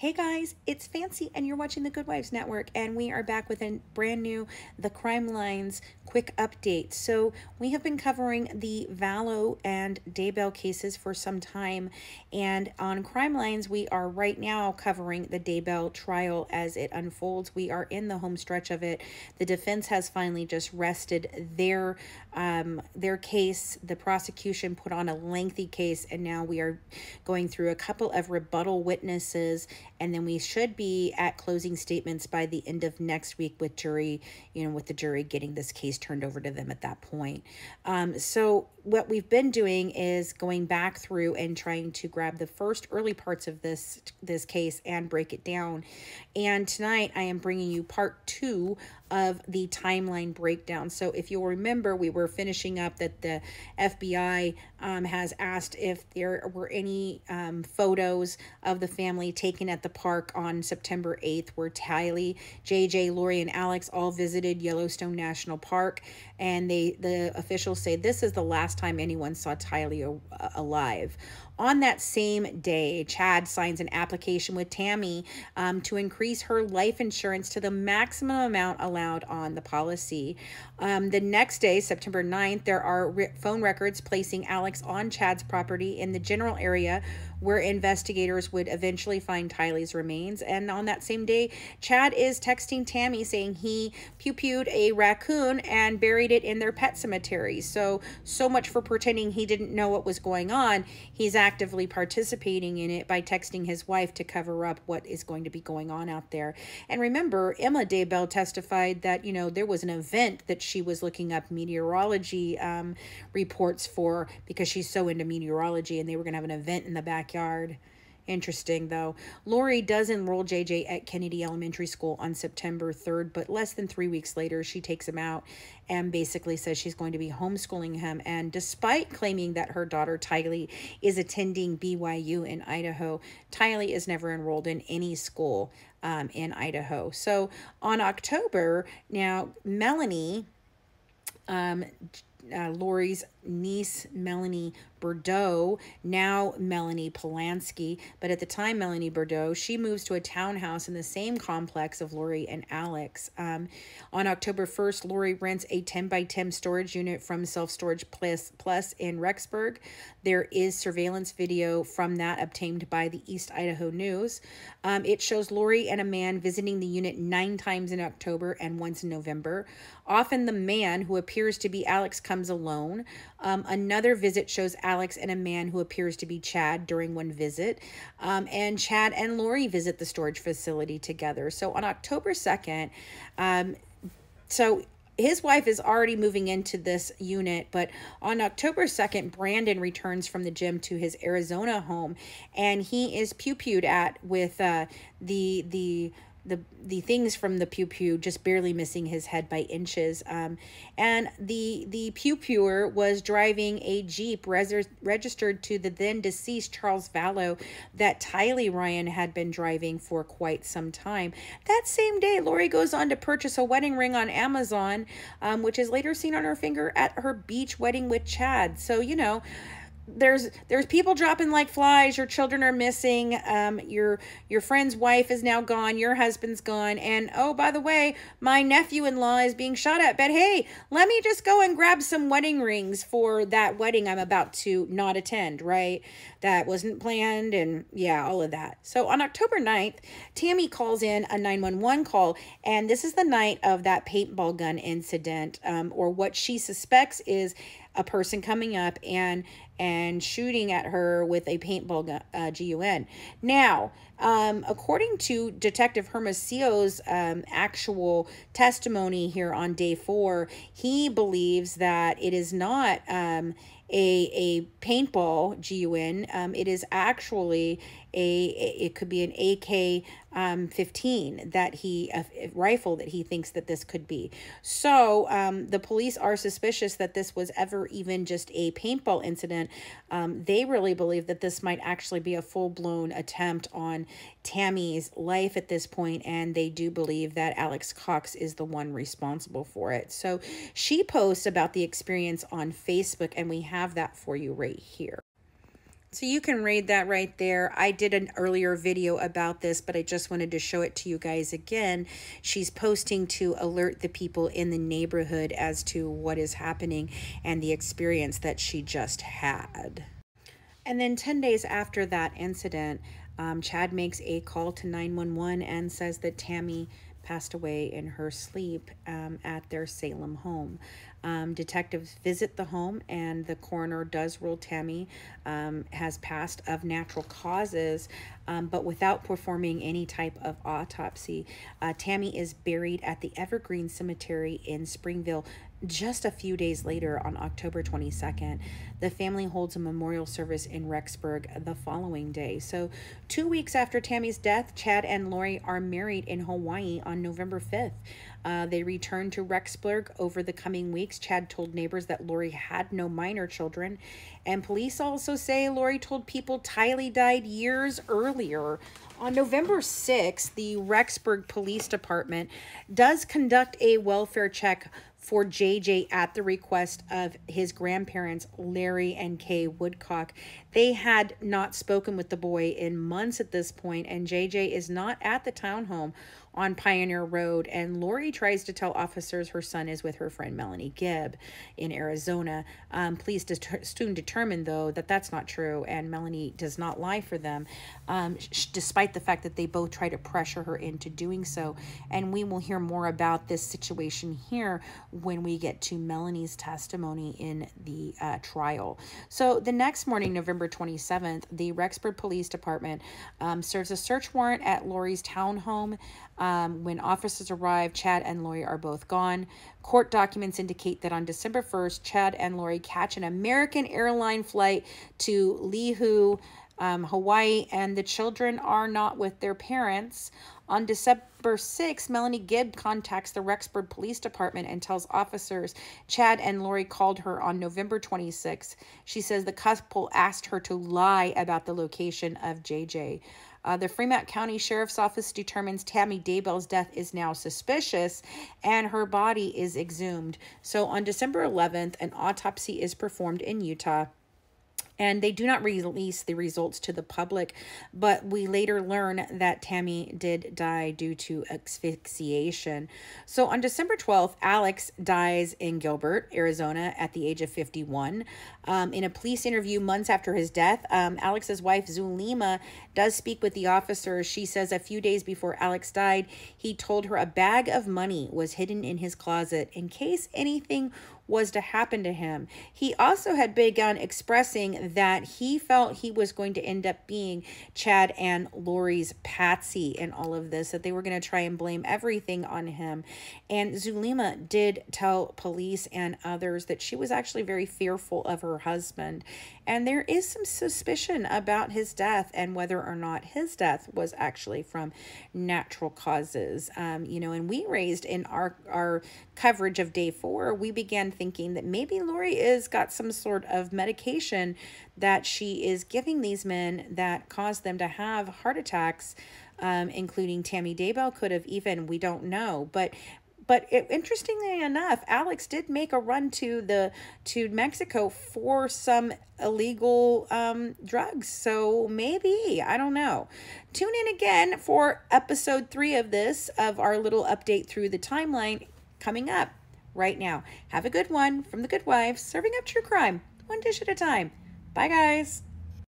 Hey guys, it's Fancy and you're watching the Good Wives Network and we are back with a brand new The Crimelines quick update. So we have been covering the Vallow and Daybell cases for some time and on Crimelines we are right now covering the Daybell trial as it unfolds. We are in the home stretch of it. The defense has finally just rested their um, their case. The prosecution put on a lengthy case and now we are going through a couple of rebuttal witnesses and then we should be at closing statements by the end of next week with jury, you know, with the jury getting this case turned over to them at that point. Um, so what we've been doing is going back through and trying to grab the first early parts of this this case and break it down. And tonight I am bringing you part two of the timeline breakdown. So if you'll remember, we were finishing up that the FBI um, has asked if there were any um, photos of the family taken at the park on September 8th where Tylee, JJ, Lori, and Alex all visited Yellowstone National Park. And they the officials say this is the last time anyone saw Tylee alive. On that same day, Chad signs an application with Tammy um, to increase her life insurance to the maximum amount allowed on the policy. Um, the next day, September 9th, there are re phone records placing Alex on Chad's property in the general area where investigators would eventually find Tylee's remains. And on that same day, Chad is texting Tammy saying he pew-pewed a raccoon and buried it in their pet cemetery. So, so much for pretending he didn't know what was going on. He's actively participating in it by texting his wife to cover up what is going to be going on out there. And remember, Emma Daybell testified that, you know, there was an event that she was looking up meteorology um, reports for because she's so into meteorology and they were going to have an event in the backyard. Interesting, though. Lori does enroll JJ at Kennedy Elementary School on September 3rd, but less than three weeks later, she takes him out and basically says she's going to be homeschooling him. And despite claiming that her daughter Tylee is attending BYU in Idaho, Tylee is never enrolled in any school um, in Idaho. So on October, now Melanie, um, uh, Lori's niece Melanie Boudreaux, now Melanie Pawlowski, but at the time Melanie Boudreaux, she moves to a townhouse in the same complex of Lori and Alex. Um, on October 1st, Lori rents a 10 by 10 storage unit from Self Storage Plus, Plus in Rexburg. There is surveillance video from that obtained by the East Idaho News. Um, it shows Lori and a man visiting the unit nine times in October and once in November. Often the man, who appears to be Alex, comes alone. Um, another visit shows Alex and a man who appears to be Chad during one visit. Um, and Chad and Lori visit the storage facility together. So on October 2nd, um, so his wife is already moving into this unit, but on October 2nd, Brandon returns from the gym to his Arizona home and he is pew pewed at with uh, the, the, the the things from the pew pew just barely missing his head by inches. Um and the the pew pewer was driving a jeep registered to the then deceased charles vallow that tylee ryan had been driving for quite some time. That same day lori goes on to purchase a wedding ring on amazon um, which is later seen on her finger at her beach wedding with chad. So you know there's there's people dropping like flies. Your children are missing. Um your your friend's wife is now gone. Your husband's gone. And oh by the way my nephew-in-law is being shot at. But hey let me just go and grab some wedding rings for that wedding i'm about to not attend right? That wasn't planned and yeah all of that. So on october 9th tammy calls in a 911 call. And this is the night of that paintball gun incident. Um, or what she suspects is a person coming up and and shooting at her with a paintball gun, uh, gun. Now, um, according to Detective Hermosillo's um, actual testimony here on day four, he believes that it is not um, a a paintball gun. Um, it is actually a it could be an AK um, 15 that he a, rifle that he thinks that this could be. So um, the police are suspicious that this was ever even just a paintball incident. Um, they really believe that this might actually be a full blown attempt on Tammy's life at this point, and they do believe that Alex Cox is the one responsible for it. So she posts about the experience on Facebook, and we have that for you right here. So you can read that right there. I did an earlier video about this, but I just wanted to show it to you guys again. She's posting to alert the people in the neighborhood as to what is happening and the experience that she just had. And then 10 days after that incident, um, Chad makes a call to 911 and says that Tammy passed away in her sleep um, at their Salem home. Um, detectives visit the home, and the coroner does rule Tammy um, has passed of natural causes, um, but without performing any type of autopsy. Uh, Tammy is buried at the Evergreen Cemetery in Springville, just a few days later, on October 22nd, the family holds a memorial service in Rexburg the following day. So, two weeks after Tammy's death, Chad and Lori are married in Hawaii on November 5th. Uh, they returned to Rexburg over the coming weeks. Chad told neighbors that Lori had no minor children. And police also say Lori told people Tylee died years earlier. On November 6th, the Rexburg Police Department does conduct a welfare check for JJ at the request of his grandparents, Larry and Kay Woodcock. They had not spoken with the boy in months at this point, and JJ is not at the townhome on Pioneer Road. And Lori tries to tell officers her son is with her friend Melanie Gibb in Arizona. Um, police soon determine, though, that that's not true, and Melanie does not lie for them, um, despite the fact that they both try to pressure her into doing so. And we will hear more about this situation here when we get to Melanie's testimony in the uh, trial. So the next morning, November 27th, the Rexburg Police Department um, serves a search warrant at Lori's townhome. Um, when officers arrive, Chad and Lori are both gone. Court documents indicate that on December 1st, Chad and Lori catch an American airline flight to Lihu, um, Hawaii, and the children are not with their parents. On December 6th, Melanie Gibb contacts the Rexburg Police Department and tells officers Chad and Lori called her on November 26th. She says the couple asked her to lie about the location of JJ. Uh, the Fremont County Sheriff's Office determines Tammy Daybell's death is now suspicious and her body is exhumed. So on December 11th, an autopsy is performed in Utah and they do not release the results to the public. But we later learn that Tammy did die due to asphyxiation. So on December 12th, Alex dies in Gilbert, Arizona, at the age of 51. Um, in a police interview months after his death, um, Alex's wife, Zulema, does speak with the officer. She says a few days before Alex died, he told her a bag of money was hidden in his closet in case anything was to happen to him. He also had begun expressing that he felt he was going to end up being Chad and Lori's patsy in all of this, that they were going to try and blame everything on him. And Zulema did tell police and others that she was actually very fearful of her husband. And there is some suspicion about his death and whether or not his death was actually from natural causes. Um, you know, and we raised in our, our coverage of day four, we began thinking that maybe Lori is got some sort of medication that she is giving these men that caused them to have heart attacks, um, including Tammy Daybell could have even, we don't know. But but it, interestingly enough, Alex did make a run to the to Mexico for some illegal um, drugs. So maybe I don't know. Tune in again for episode three of this of our little update through the timeline coming up right now. Have a good one from the Good Wives, serving up true crime one dish at a time. Bye, guys.